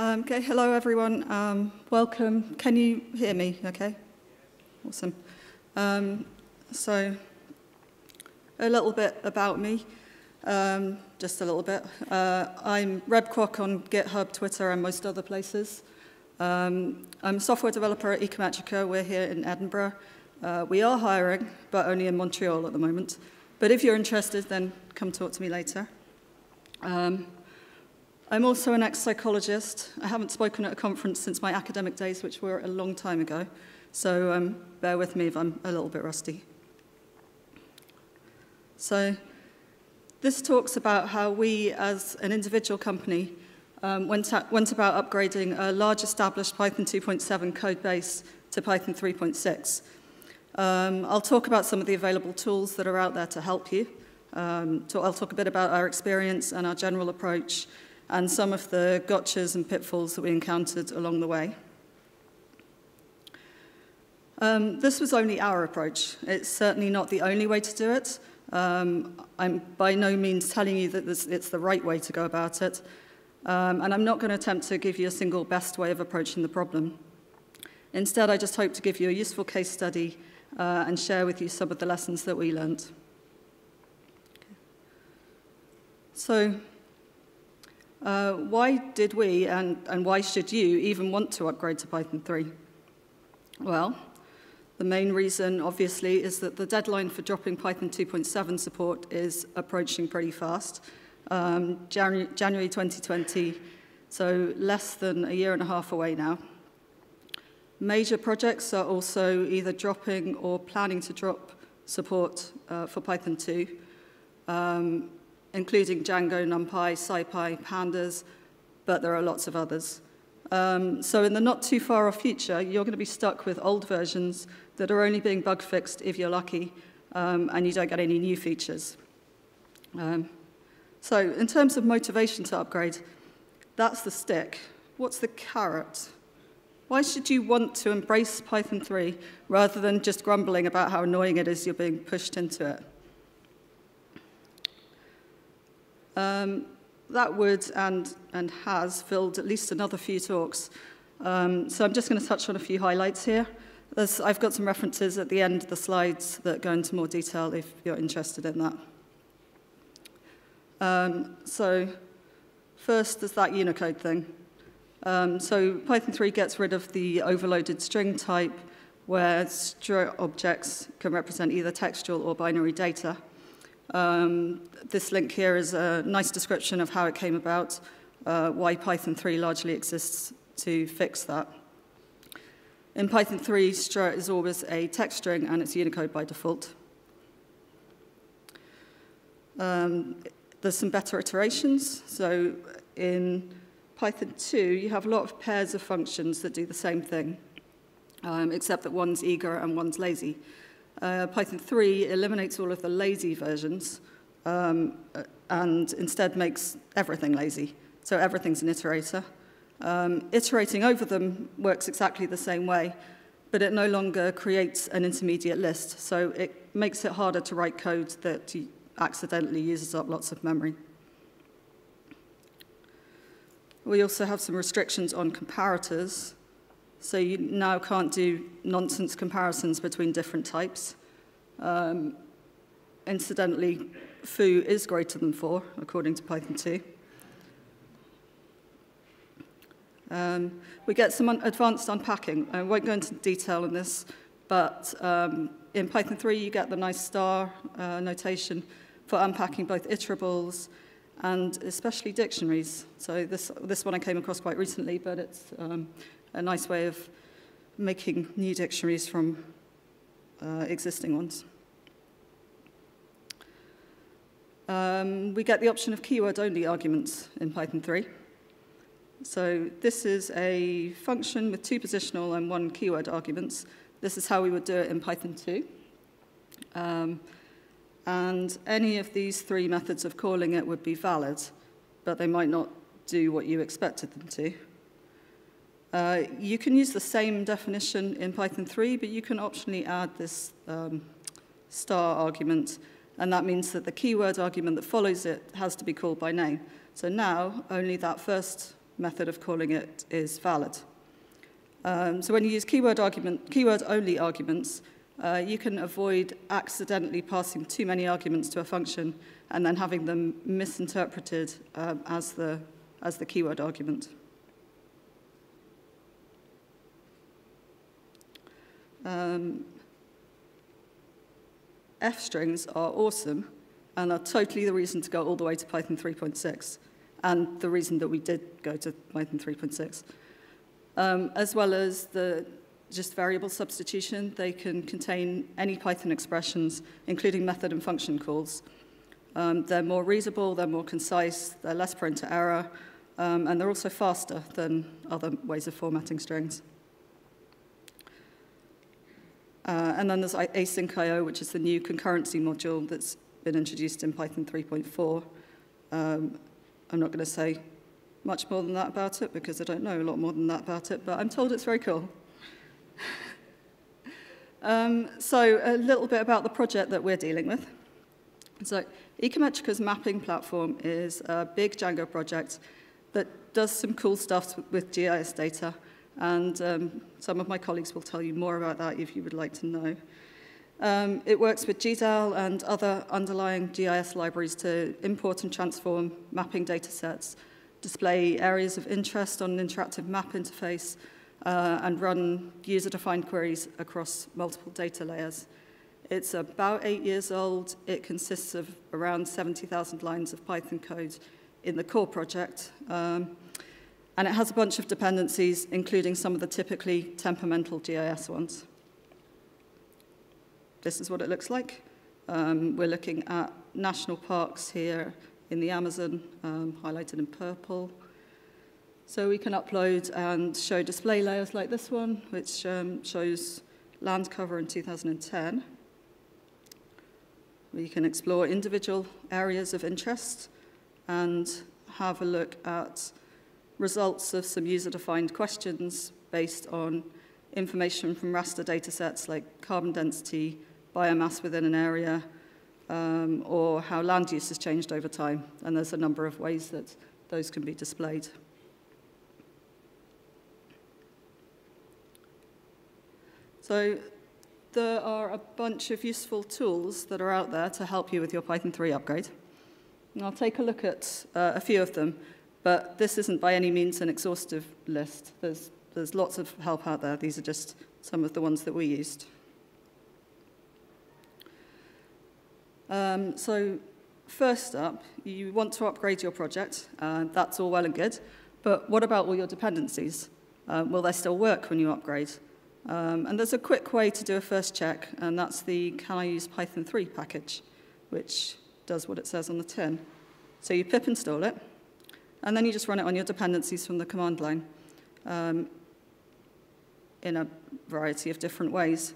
Um, okay, hello everyone. Um, welcome. Can you hear me? Okay. Awesome. Um, so, a little bit about me, um, just a little bit. Uh, I'm rebkwok on GitHub, Twitter, and most other places. Um, I'm a software developer at Ecometrica. We're here in Edinburgh. Uh, we are hiring, but only in Montreal at the moment. But if you're interested, then come talk to me later. Um, I'm also an ex-psychologist. I haven't spoken at a conference since my academic days, which were a long time ago. So um, bear with me if I'm a little bit rusty. So this talks about how we, as an individual company, um, went, at, went about upgrading a large established Python 2.7 code base to Python 3.6. Um, I'll talk about some of the available tools that are out there to help you. Um, I'll talk a bit about our experience and our general approach and some of the gotchas and pitfalls that we encountered along the way. Um, this was only our approach. It's certainly not the only way to do it. Um, I'm by no means telling you that this, it's the right way to go about it. Um, and I'm not going to attempt to give you a single best way of approaching the problem. Instead, I just hope to give you a useful case study uh, and share with you some of the lessons that we learned. So, uh, why did we and, and why should you even want to upgrade to Python 3? Well, the main reason, obviously, is that the deadline for dropping Python 2.7 support is approaching pretty fast. Um, January, January 2020, so less than a year and a half away now. Major projects are also either dropping or planning to drop support uh, for Python 2. Um, including Django, NumPy, SciPy, Pandas, but there are lots of others. Um, so in the not too far off future, you're going to be stuck with old versions that are only being bug fixed if you're lucky, um, and you don't get any new features. Um, so in terms of motivation to upgrade, that's the stick. What's the carrot? Why should you want to embrace Python 3 rather than just grumbling about how annoying it is you're being pushed into it? Um, that would and, and has filled at least another few talks. Um, so I'm just going to touch on a few highlights here. There's, I've got some references at the end of the slides that go into more detail if you're interested in that. Um, so first there's that Unicode thing. Um, so Python 3 gets rid of the overloaded string type where objects can represent either textual or binary data. Um, this link here is a nice description of how it came about, uh, why Python 3 largely exists to fix that. In Python 3, str is always a text string and it's Unicode by default. Um, there's some better iterations. So in Python 2, you have a lot of pairs of functions that do the same thing, um, except that one's eager and one's lazy. Uh, Python 3 eliminates all of the lazy versions um, and instead makes everything lazy. So everything's an iterator. Um, iterating over them works exactly the same way, but it no longer creates an intermediate list. So it makes it harder to write code that accidentally uses up lots of memory. We also have some restrictions on comparators. So you now can't do nonsense comparisons between different types. Um, incidentally, foo is greater than 4, according to Python 2. Um, we get some un advanced unpacking. I won't go into detail on this, but um, in Python 3, you get the nice star uh, notation for unpacking both iterables and especially dictionaries. So this, this one I came across quite recently, but it's um, a nice way of making new dictionaries from uh, existing ones. Um, we get the option of keyword-only arguments in Python 3. So this is a function with two positional and one keyword arguments. This is how we would do it in Python 2. Um, and any of these three methods of calling it would be valid, but they might not do what you expected them to. Uh, you can use the same definition in Python 3, but you can optionally add this um, star argument, and that means that the keyword argument that follows it has to be called by name. So now, only that first method of calling it is valid. Um, so when you use keyword argument, keyword-only arguments, uh, you can avoid accidentally passing too many arguments to a function and then having them misinterpreted um, as, the, as the keyword argument. Um, F strings are awesome and are totally the reason to go all the way to Python 3.6 and the reason that we did go to Python 3.6. Um, as well as the just variable substitution, they can contain any Python expressions, including method and function calls. Um, they're more readable, they're more concise, they're less prone to error, um, and they're also faster than other ways of formatting strings. Uh, and then there's asyncio, which is the new concurrency module that's been introduced in Python 3.4. Um, I'm not going to say much more than that about it because I don't know a lot more than that about it, but I'm told it's very cool. um, so a little bit about the project that we're dealing with. So Ecometrica's mapping platform is a big Django project that does some cool stuff with GIS data, and um, some of my colleagues will tell you more about that if you would like to know. Um, it works with GDAL and other underlying GIS libraries to import and transform mapping data sets, display areas of interest on an interactive map interface, uh, and run user-defined queries across multiple data layers. It's about eight years old. It consists of around 70,000 lines of Python code in the core project. Um, and it has a bunch of dependencies, including some of the typically temperamental GIS ones. This is what it looks like. Um, we're looking at national parks here in the Amazon, um, highlighted in purple. So we can upload and show display layers like this one, which um, shows land cover in 2010. We can explore individual areas of interest and have a look at results of some user-defined questions based on information from raster datasets like carbon density, biomass within an area, um, or how land use has changed over time. And there's a number of ways that those can be displayed. So there are a bunch of useful tools that are out there to help you with your Python 3 upgrade. And I'll take a look at uh, a few of them, but this isn't by any means an exhaustive list. There's, there's lots of help out there. These are just some of the ones that we used. Um, so first up, you want to upgrade your project. Uh, that's all well and good. But what about all your dependencies? Uh, will they still work when you upgrade? Um, and there's a quick way to do a first check, and that's the Can I Use Python 3 package, which does what it says on the tin. So you pip install it, and then you just run it on your dependencies from the command line um, in a variety of different ways.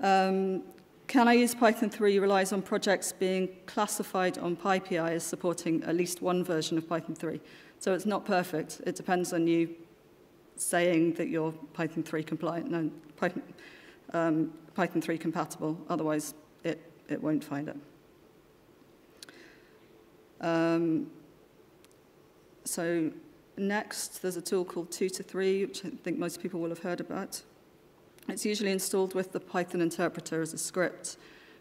Um, Can I Use Python 3 relies on projects being classified on PyPI as supporting at least one version of Python 3. So it's not perfect. It depends on you saying that you're Python 3 compliant, no, Python, um, Python 3 compatible, otherwise it, it won't find it. Um, so next, there's a tool called 2 to 3, which I think most people will have heard about. It's usually installed with the Python interpreter as a script,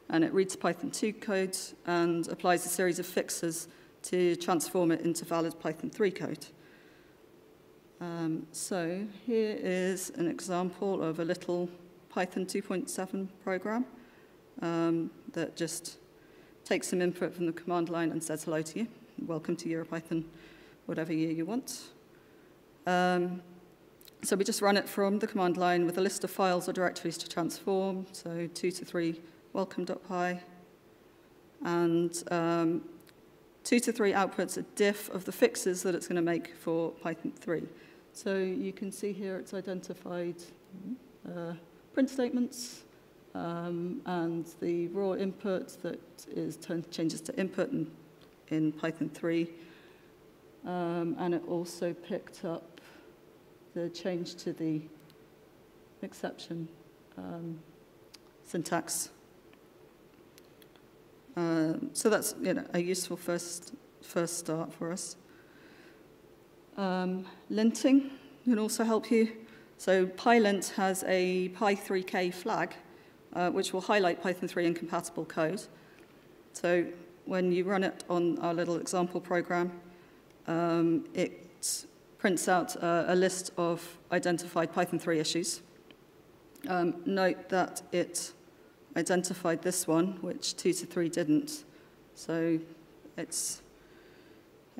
and it reads Python 2 code and applies a series of fixes to transform it into valid Python 3 code. Um, so here is an example of a little Python 2.7 program um, that just takes some input from the command line and says hello to you. Welcome to EuroPython, whatever year you want. Um, so we just run it from the command line with a list of files or directories to transform. So 2 to 3 welcome.py. And um, 2 to 3 outputs a diff of the fixes that it's going to make for Python 3. So you can see here it's identified uh, print statements um, and the raw input that is changes to input in, in Python 3. Um, and it also picked up the change to the exception um, syntax. Uh, so that's you know, a useful first, first start for us. Um, linting can also help you. So PyLint has a Py3k flag, uh, which will highlight Python 3 incompatible code. So when you run it on our little example program, um, it prints out uh, a list of identified Python 3 issues. Um, note that it identified this one, which 2 to 3 didn't. So it's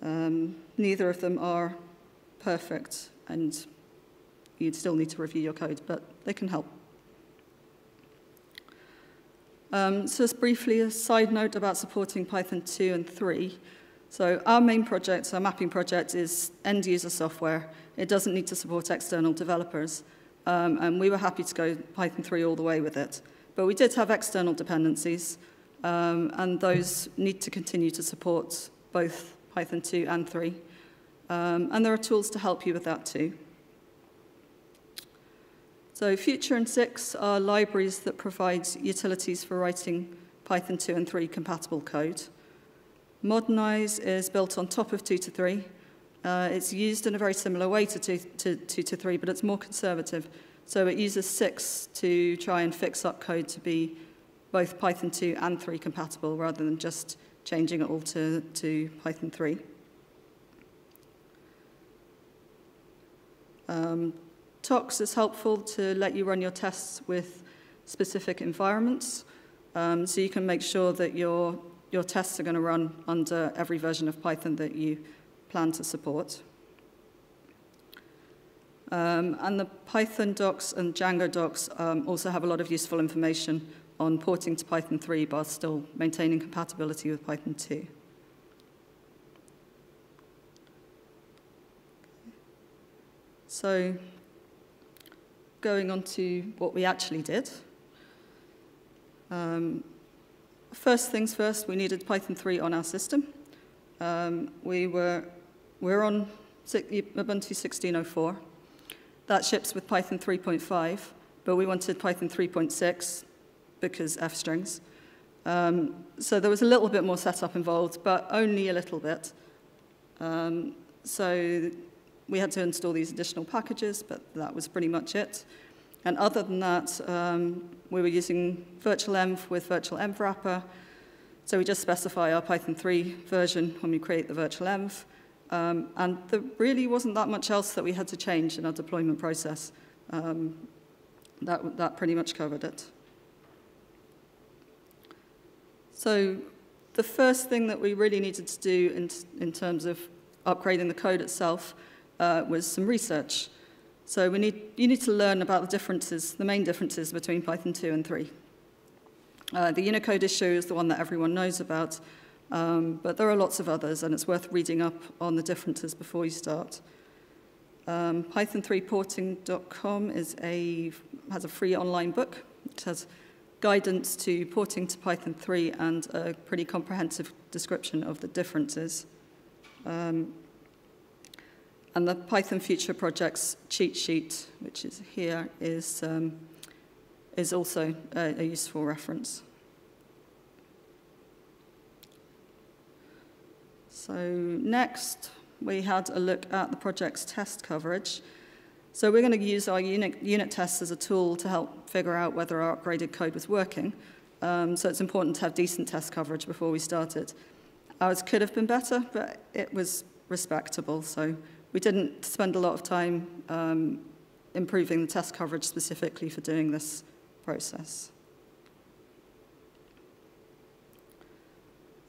um, neither of them are perfect, and you'd still need to review your code, but they can help. Um, so just briefly, a side note about supporting Python 2 and 3. So our main project, our mapping project, is end-user software. It doesn't need to support external developers. Um, and we were happy to go Python 3 all the way with it. But we did have external dependencies, um, and those need to continue to support both Python 2 and 3. Um, and there are tools to help you with that too. So Future and 6 are libraries that provide utilities for writing Python 2 and 3 compatible code. Modernise is built on top of 2 to 3. Uh, it's used in a very similar way to 2 to, 2 to 3, but it's more conservative. So it uses 6 to try and fix up code to be both Python 2 and 3 compatible rather than just changing it all to, to Python 3. Um, Tox is helpful to let you run your tests with specific environments. Um, so you can make sure that your, your tests are going to run under every version of Python that you plan to support. Um, and the Python docs and Django docs um, also have a lot of useful information on porting to Python 3 while still maintaining compatibility with Python 2. So going on to what we actually did. Um, first things first, we needed Python 3 on our system. Um, we were we're on Ubuntu 16.04. That ships with Python 3.5, but we wanted Python 3.6 because F strings. Um, so there was a little bit more setup involved, but only a little bit. Um, so we had to install these additional packages, but that was pretty much it. And other than that, um, we were using virtual env with virtual env wrapper. So we just specify our Python 3 version when we create the virtual env. Um, and there really wasn't that much else that we had to change in our deployment process. Um, that, that pretty much covered it. So the first thing that we really needed to do in, in terms of upgrading the code itself uh, was some research. So we need, you need to learn about the differences, the main differences between Python 2 and 3. Uh, the Unicode issue is the one that everyone knows about, um, but there are lots of others, and it's worth reading up on the differences before you start. Um, Python3porting.com is a, has a free online book. It has guidance to porting to Python 3 and a pretty comprehensive description of the differences. Um, and the Python Future Project's cheat sheet, which is here, is, um, is also a, a useful reference. So next, we had a look at the project's test coverage. So we're going to use our unit, unit tests as a tool to help figure out whether our upgraded code was working. Um, so it's important to have decent test coverage before we start it. Ours could have been better, but it was respectable. So we didn't spend a lot of time um, improving the test coverage specifically for doing this process.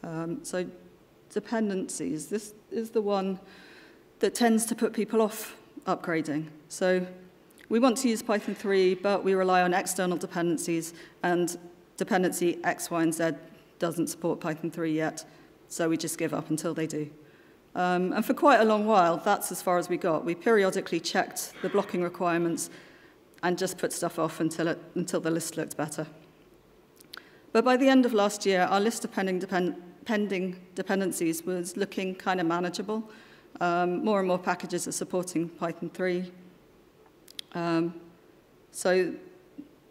Um, so dependencies, this is the one that tends to put people off upgrading. So we want to use Python 3, but we rely on external dependencies, and dependency X, Y, and Z doesn't support Python 3 yet, so we just give up until they do. Um, and for quite a long while, that's as far as we got. We periodically checked the blocking requirements and just put stuff off until, it, until the list looked better. But by the end of last year, our list of pending, depend, pending dependencies was looking kind of manageable. Um, more and more packages are supporting Python 3. Um, so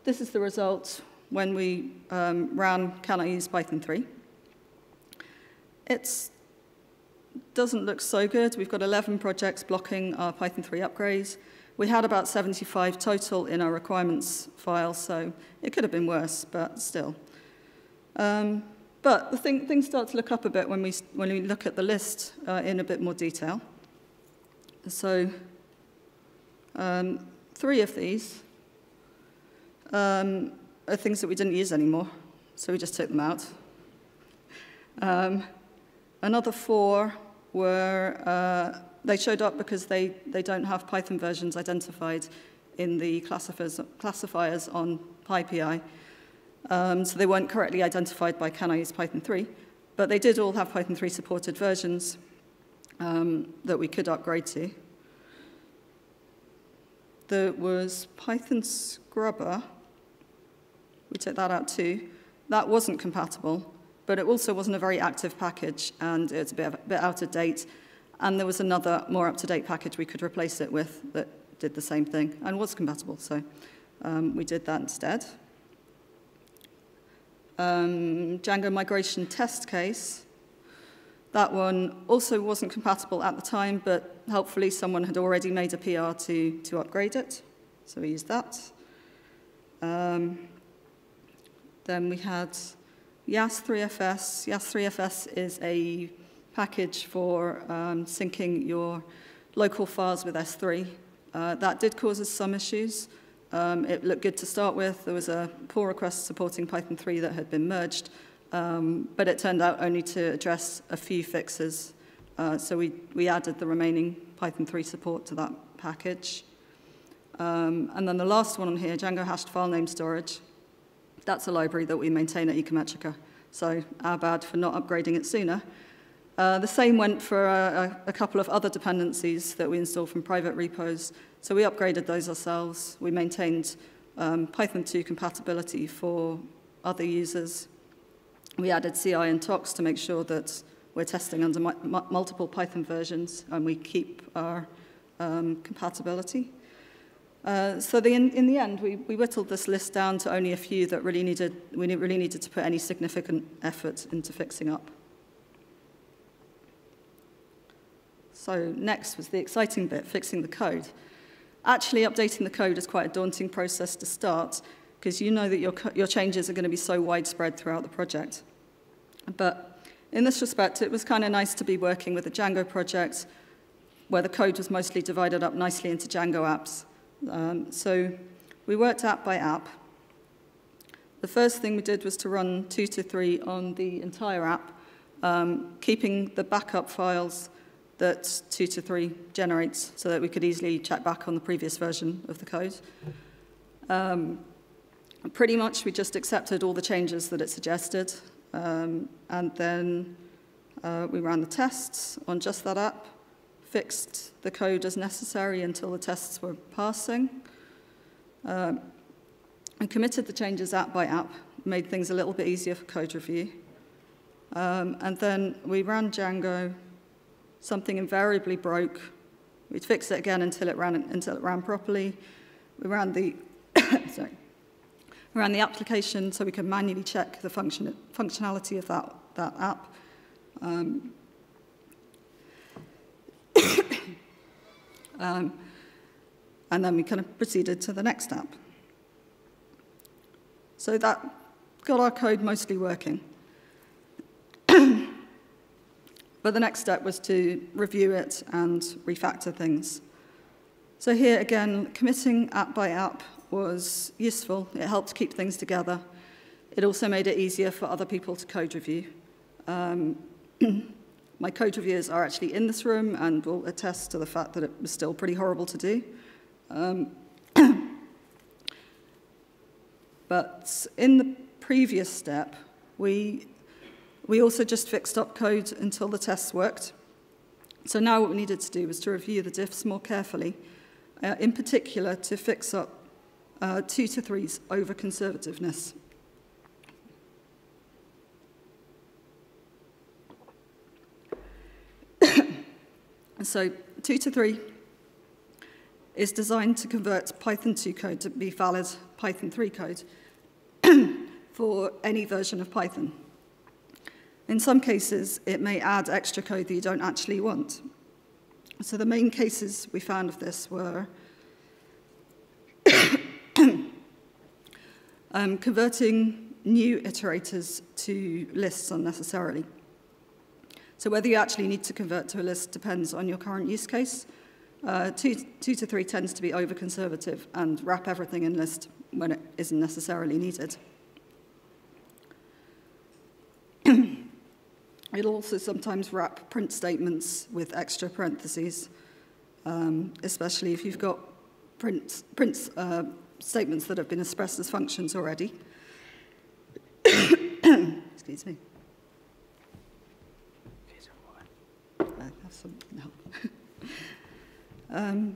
this is the result when we um, ran Can I Use Python 3. It's doesn't look so good. We've got 11 projects blocking our Python 3 upgrades. We had about 75 total in our requirements file, so it could have been worse, but still. Um, but the thing, things start to look up a bit when we, when we look at the list uh, in a bit more detail. So um, three of these um, are things that we didn't use anymore, so we just took them out. Um, another four were, uh, they showed up because they, they don't have Python versions identified in the classifiers, classifiers on PyPI. Um, so they weren't correctly identified by can I use Python 3, but they did all have Python 3 supported versions um, that we could upgrade to. There was Python Scrubber. We took that out too. That wasn't compatible, but it also wasn't a very active package, and it's a bit, a bit out of date. And there was another more up-to-date package we could replace it with that did the same thing and was compatible, so um, we did that instead. Um, Django migration test case, that one also wasn't compatible at the time, but helpfully someone had already made a PR to, to upgrade it, so we used that. Um, then we had YAS3FS. YAS3FS is a package for um, syncing your local files with S3. Uh, that did cause us some issues. Um, it looked good to start with. There was a pull request supporting Python 3 that had been merged, um, but it turned out only to address a few fixes. Uh, so we, we added the remaining Python 3 support to that package. Um, and then the last one on here, Django hashed file name storage. That's a library that we maintain at Ecometrica. So our bad for not upgrading it sooner. Uh, the same went for a, a, couple of other dependencies that we installed from private repos. So we upgraded those ourselves. We maintained um, Python 2 compatibility for other users. We added CI and TOX to make sure that we're testing under multiple Python versions and we keep our um, compatibility. Uh, so the, in, in, the end, we, we, whittled this list down to only a few that really needed, we really needed to put any significant effort into fixing up. So next was the exciting bit, fixing the code. Actually, updating the code is quite a daunting process to start because you know that your, your changes are going to be so widespread throughout the project. But in this respect, it was kind of nice to be working with a Django project where the code was mostly divided up nicely into Django apps. Um, so we worked app by app. The first thing we did was to run 2 to 3 on the entire app, um, keeping the backup files that 2 to 3 generates so that we could easily check back on the previous version of the code. Um, pretty much we just accepted all the changes that it suggested. Um, and then uh, we ran the tests on just that app, fixed the code as necessary until the tests were passing, um, and committed the changes app by app, made things a little bit easier for code review. Um, and then we ran Django, something invariably broke. We'd fix it again until it ran, until it ran properly. We ran the, sorry, around the application so we can manually check the function, functionality of that, that app. Um, Um, and then we kind of proceeded to the next step. So that got our code mostly working. but the next step was to review it and refactor things. So here again, committing app by app was useful. It helped keep things together. It also made it easier for other people to code review. Um, My co-reviewers are actually in this room and will attest to the fact that it was still pretty horrible to do. Um, but in the previous step, we, we also just fixed up code until the tests worked. So now what we needed to do was to review the diffs more carefully, uh, in particular to fix up uh, two to threes over conservativeness. So two to three is designed to convert Python 2 code to be valid Python 3 code for any version of Python. In some cases, it may add extra code that you don't actually want. So the main cases we found of this were um, converting new iterators to lists unnecessarily. So whether you actually need to convert to a list depends on your current use case. Uh, two, two to three tends to be over-conservative and wrap everything in list when it isn't necessarily needed. It'll also sometimes wrap print statements with extra parentheses, um, especially if you've got print, print uh, statements that have been expressed as functions already. Excuse me. Some help. um,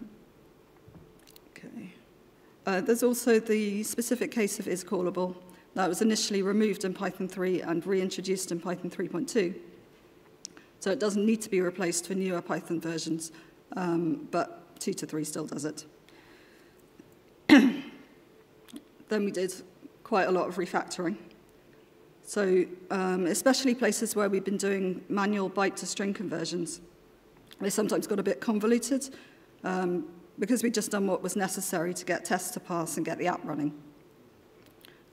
okay. Uh, there's also the specific case of is callable. That was initially removed in Python 3 and reintroduced in Python 3.2. So it doesn't need to be replaced for newer Python versions, um, but 2 to 3 still does it. then we did quite a lot of refactoring. So um, especially places where we've been doing manual byte to string conversions, they sometimes got a bit convoluted um, because we'd just done what was necessary to get tests to pass and get the app running.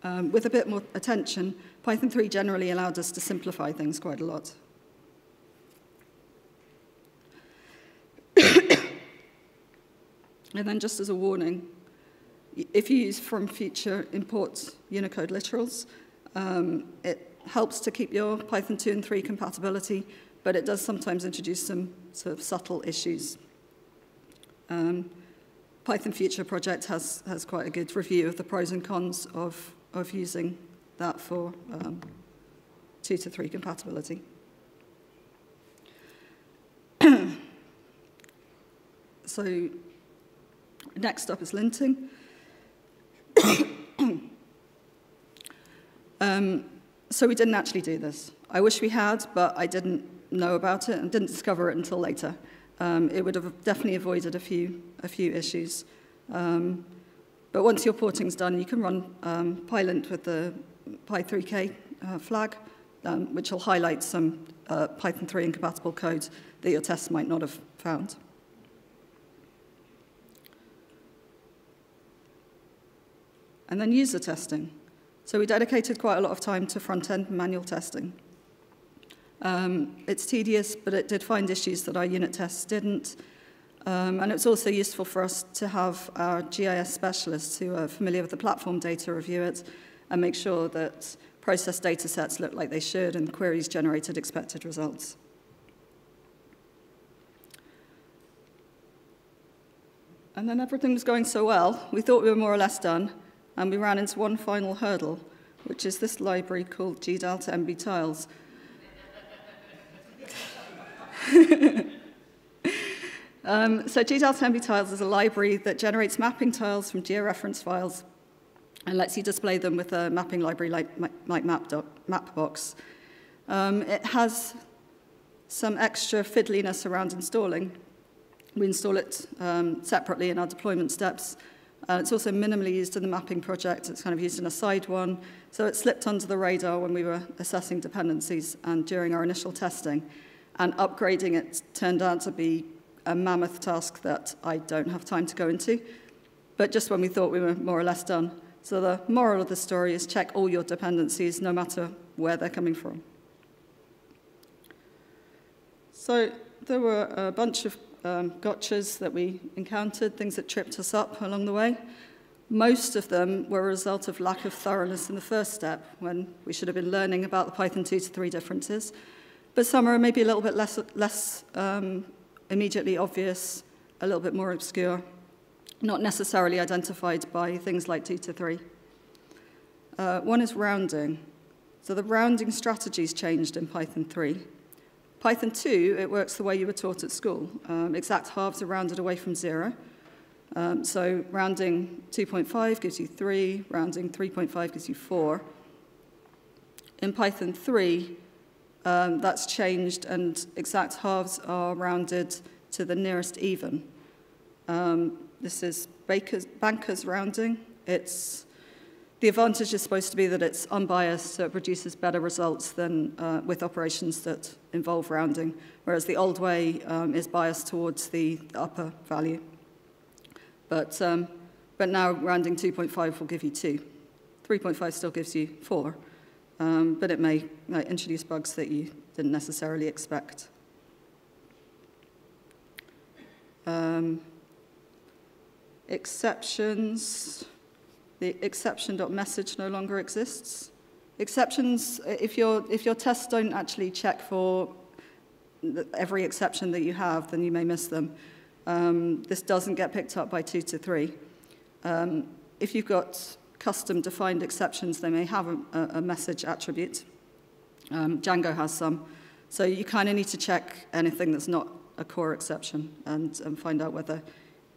Um, with a bit more attention, Python 3 generally allowed us to simplify things quite a lot. and then just as a warning, if you use from future import Unicode literals, um, it helps to keep your Python 2 and 3 compatibility but it does sometimes introduce some sort of subtle issues. Um, Python Future Project has, has quite a good review of the pros and cons of, of using that for um, two to three compatibility. so next up is linting. um, so we didn't actually do this. I wish we had, but I didn't know about it and didn't discover it until later. Um, it would have definitely avoided a few, a few issues. Um, but once your porting's done, you can run um, PyLint with the Py3k uh, flag, um, which will highlight some uh, Python 3 incompatible code that your tests might not have found. And then user testing. So we dedicated quite a lot of time to front-end manual testing. Um, it's tedious, but it did find issues that our unit tests didn't, um, and it's also useful for us to have our GIS specialists who are familiar with the platform data review it and make sure that processed data sets look like they should and queries generated expected results. And then everything was going so well, we thought we were more or less done, and we ran into one final hurdle, which is this library called gdal2mbtiles. Um, so gdal2tiles is a library that generates mapping tiles from georeference files and lets you display them with a mapping library like, like Mapbox. Um, it has some extra fiddliness around installing. We install it um, separately in our deployment steps. Uh, it's also minimally used in the mapping project. It's kind of used in a side one. So it slipped under the radar when we were assessing dependencies and during our initial testing. And upgrading it turned out to be a mammoth task that I don't have time to go into, but just when we thought we were more or less done. So the moral of the story is check all your dependencies, no matter where they're coming from. So there were a bunch of um, gotchas that we encountered, things that tripped us up along the way. Most of them were a result of lack of thoroughness in the first step, when we should have been learning about the Python 2 to 3 differences. But some are maybe a little bit less, less um, immediately obvious, a little bit more obscure, not necessarily identified by things like 2 to 3. Uh, one is rounding. So the rounding strategies changed in Python 3. Python 2, it works the way you were taught at school. Um, exact halves are rounded away from zero. Um, so rounding 2.5 gives you 3, rounding 3.5 gives you 4. In Python 3, um, that's changed and exact halves are rounded to the nearest even. Um, this is Baker's, Banker's rounding. It's the advantage is supposed to be that it's unbiased, so it produces better results than uh, with operations that involve rounding, whereas the old way um, is biased towards the upper value. But, um, but now rounding 2.5 will give you 2. 3.5 still gives you 4, um, but it may introduce bugs that you didn't necessarily expect. Um, exceptions. The exception.message no longer exists. Exceptions, if your, if your tests don't actually check for every exception that you have, then you may miss them. Um, this doesn't get picked up by two to three. Um, if you've got custom defined exceptions, they may have a, a message attribute. Um, Django has some. So you kind of need to check anything that's not a core exception and, and find out whether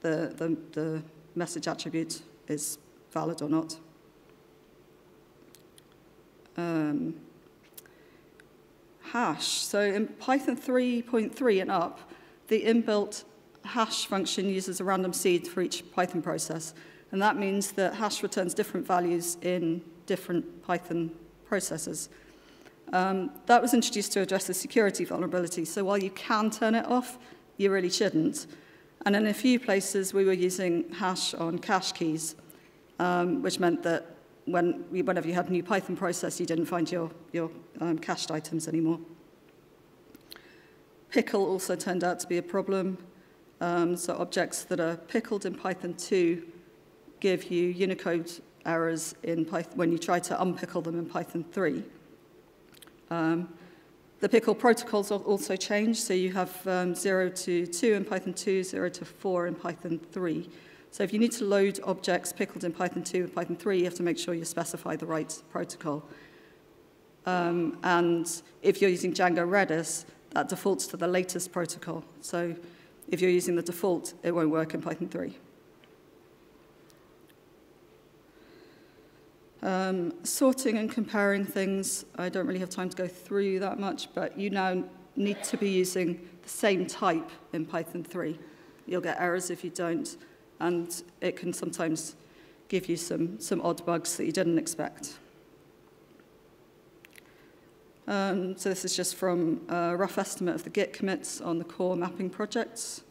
the, the, the message attribute is valid or not. Um, hash. So in Python 3.3 and up, the inbuilt hash function uses a random seed for each Python process. And that means that hash returns different values in different Python processes. Um, that was introduced to address the security vulnerability. So while you can turn it off, you really shouldn't. And in a few places, we were using hash on cache keys, um, which meant that when, whenever you had a new Python process, you didn't find your, your um, cached items anymore. Pickle also turned out to be a problem. Um, so objects that are pickled in Python 2 give you Unicode errors in Python, when you try to unpickle them in Python 3. Um, the pickle protocols also change, so you have um, 0 to 2 in Python 2, 0 to 4 in Python 3. So if you need to load objects pickled in Python 2 and Python 3, you have to make sure you specify the right protocol. Um, and if you're using Django Redis, that defaults to the latest protocol. So if you're using the default, it won't work in Python 3. Um, sorting and comparing things, I don't really have time to go through that much, but you now need to be using the same type in Python 3. You'll get errors if you don't, and it can sometimes give you some, some odd bugs that you didn't expect. Um, so this is just from a rough estimate of the Git commits on the core mapping projects.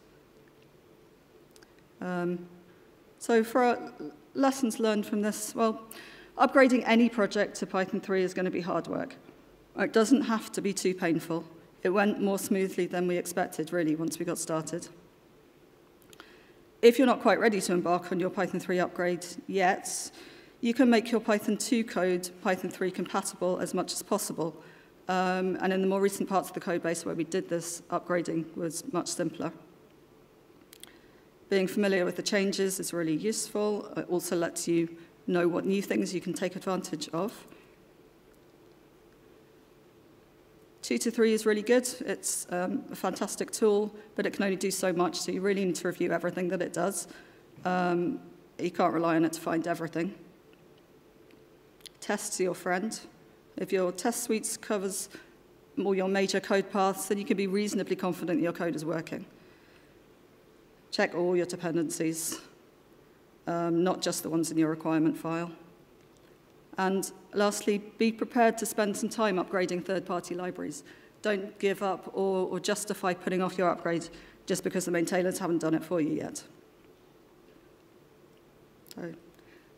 Um, so for lessons learned from this, well, Upgrading any project to Python 3 is going to be hard work. It doesn't have to be too painful. It went more smoothly than we expected, really, once we got started. If you're not quite ready to embark on your Python 3 upgrade yet, you can make your Python 2 code Python 3 compatible as much as possible. Um, and in the more recent parts of the code base where we did this, upgrading was much simpler. Being familiar with the changes is really useful. It also lets you know what new things you can take advantage of. Two to three is really good. It's um, a fantastic tool, but it can only do so much, so you really need to review everything that it does. Um, you can't rely on it to find everything. Tests your friend. If your test suites covers all your major code paths, then you can be reasonably confident your code is working. Check all your dependencies um, not just the ones in your requirement file. And lastly, be prepared to spend some time upgrading third-party libraries. Don't give up or, or justify putting off your upgrade just because the maintainers haven't done it for you yet. So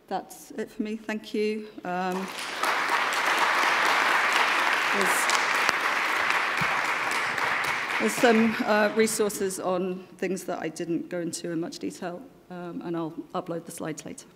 that's it for me. Thank you. Um, there's, there's some uh, resources on things that I didn't go into in much detail um, and I'll upload the slides later.